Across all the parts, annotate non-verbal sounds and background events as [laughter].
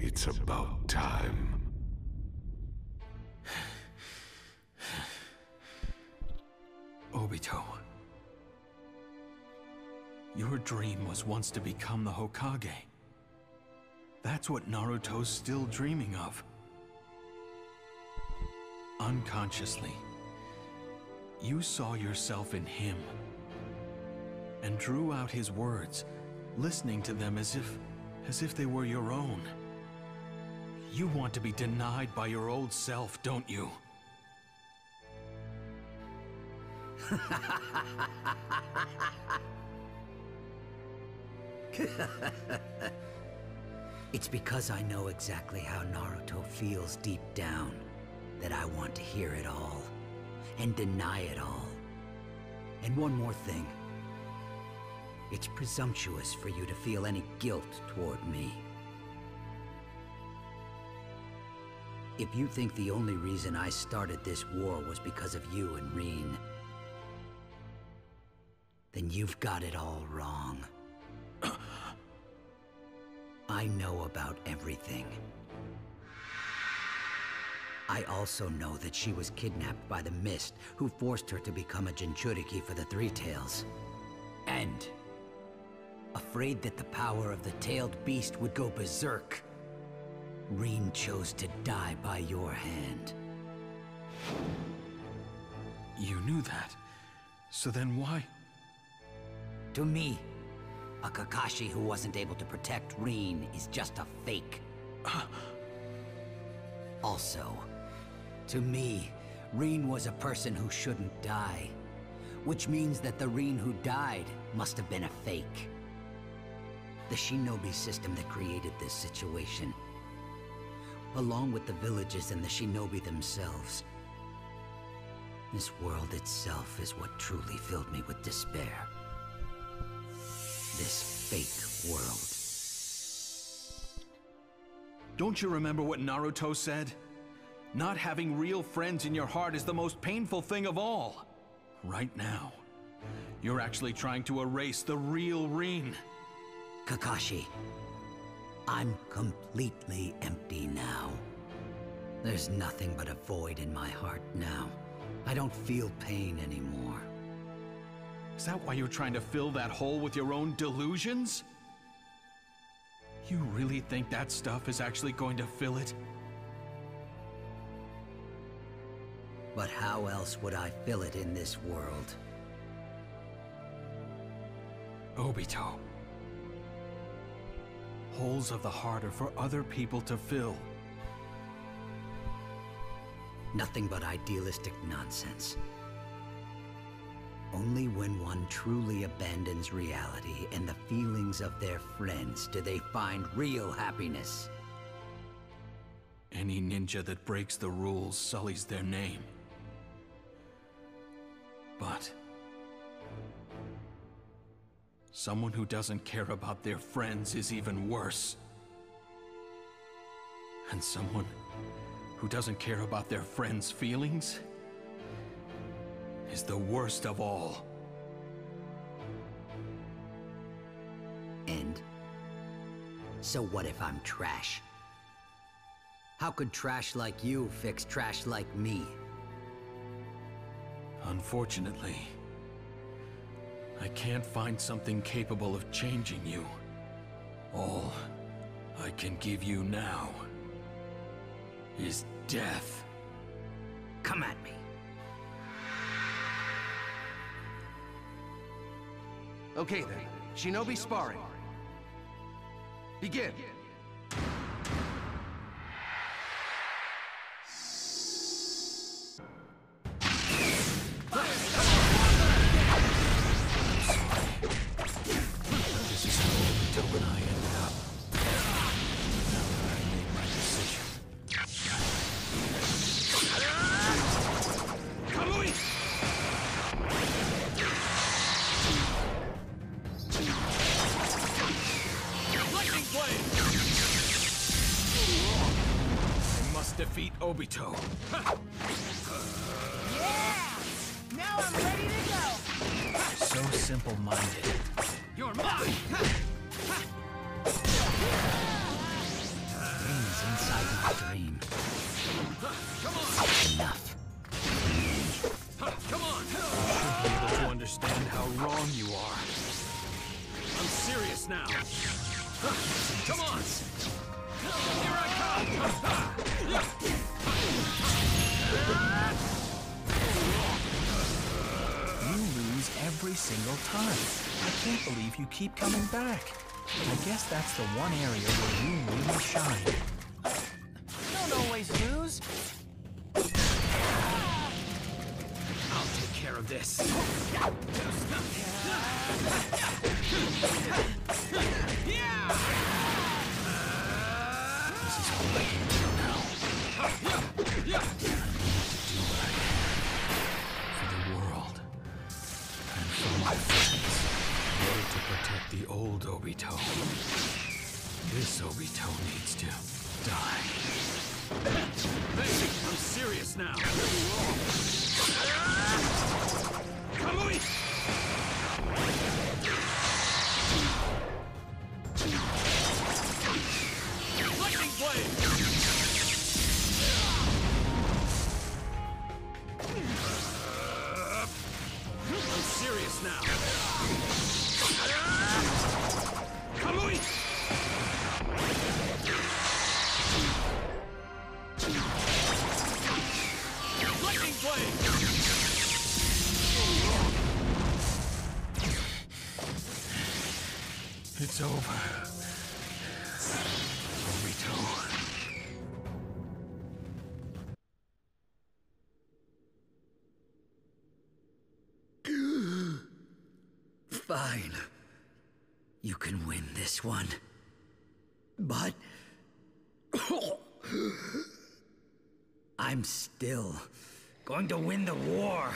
It's about time. Obito. Your dream was once to become the Hokage. That's what Naruto's still dreaming of. Unconsciously, you saw yourself in him and drew out his words, listening to them as if as if they were your own. You want to be denied by your old self, don't you? [laughs] It's because I know exactly how Naruto feels deep down that I want to hear it all and deny it all. And one more thing. It's presumptuous for you to feel any guilt toward me. If you think the only reason I started this war was because of you and Rin, then you've got it all wrong. I know about everything. I also know that she was kidnapped by the Mist, who forced her to become a Jinchuriki for the Three Tails. And, afraid that the power of the Tailed Beast would go berserk, Rin chose to die by your hand. You knew that. So then why? To me, a Kakashi who wasn't able to protect Rin is just a fake. [gasps] also, to me, Rin was a person who shouldn't die. Which means that the Rin who died must have been a fake. The Shinobi system that created this situation, along with the villages and the Shinobi themselves. This world itself is what truly filled me with despair. This fake world. Don't you remember what Naruto said? Not having real friends in your heart is the most painful thing of all. Right now, you're actually trying to erase the real Rin. Kakashi, I'm completely empty now. There's nothing but a void in my heart now. I don't feel pain anymore. Is that why you're trying to fill that hole with your own delusions? You really think that stuff is actually going to fill it? But how else would I fill it in this world? Obito. Holes of the heart are for other people to fill. Nothing but idealistic nonsense. Only when one truly abandons reality and the feelings of their friends do they find real happiness. Any ninja that breaks the rules sullies their name. But... Someone who doesn't care about their friends is even worse. And someone who doesn't care about their friends' feelings is the worst of all. And? So what if I'm trash? How could trash like you fix trash like me? Unfortunately, I can't find something capable of changing you. All I can give you now is death. Come at me. Okay then, Shinobi sparring. Begin. Obito. Now I'm ready to go. So simple-minded. You're mine! Every single time. I can't believe you keep coming back. I guess that's the one area where you really shine. Don't always lose. I'll take care of this. This is all I can do now. Old Obito. This Obito needs to die. Hey, I'm serious now. Fine. You can win this one. But. I'm still going to win the war.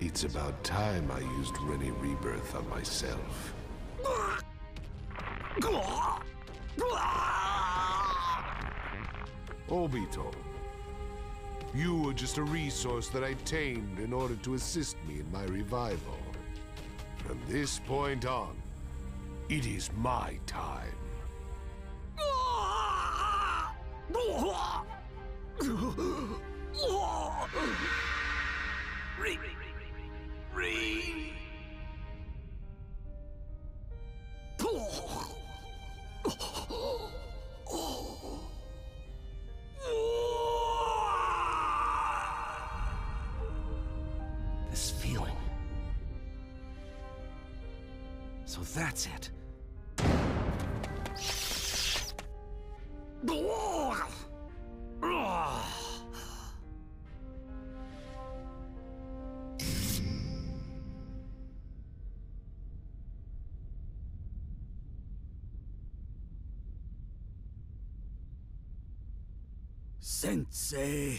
It's about time I used Rinne Rebirth on myself. Obito. You were just a resource that I tamed in order to assist me in my revival. From this point on, it is my time. That's it. Sensei.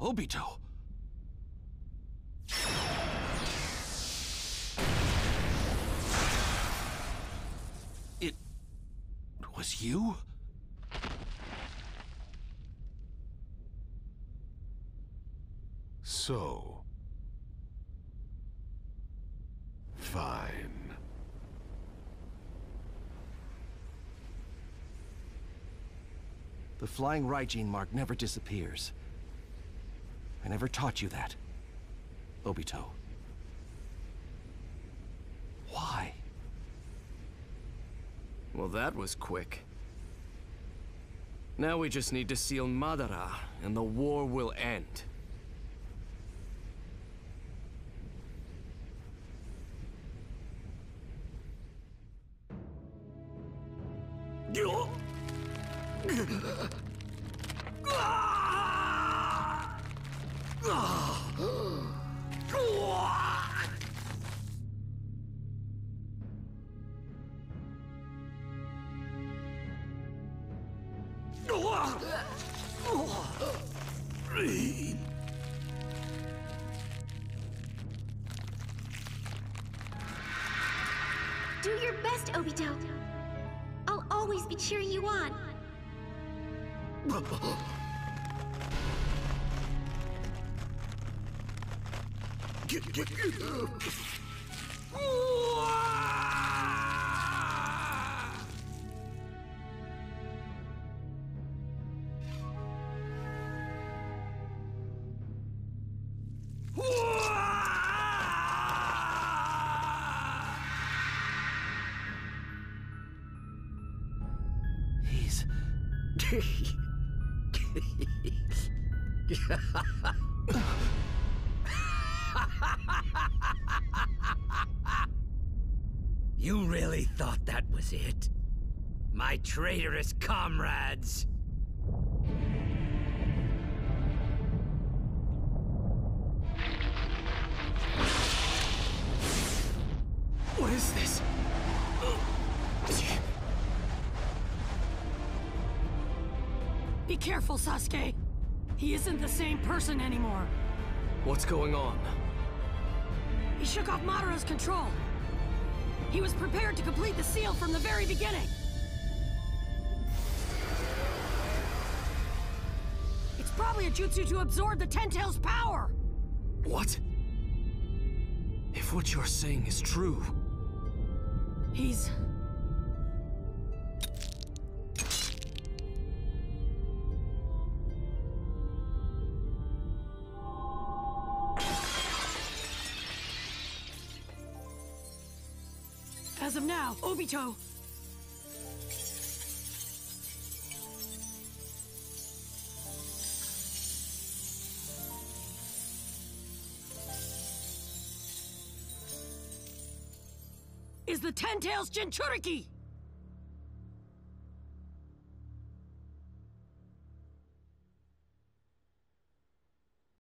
Obito! Was you? So. Fine. The flying Raijin mark never disappears. I never taught you that. Obito. Why? Well, that was quick. Now we just need to seal Madara, and the war will end. Do your best, Obito. I'll always be cheering you on. [laughs] Get, get, get. [laughs] You really thought that was it? My traitorous comrades! Careful, Sasuke. He isn't the same person anymore. What's going on? He shook off Madara's control. He was prepared to complete the seal from the very beginning. It's probably a jutsu to absorb the Ten Tails' power. What? If what you're saying is true, He's... now, Obito. Is the Ten Tails Jinchuriki!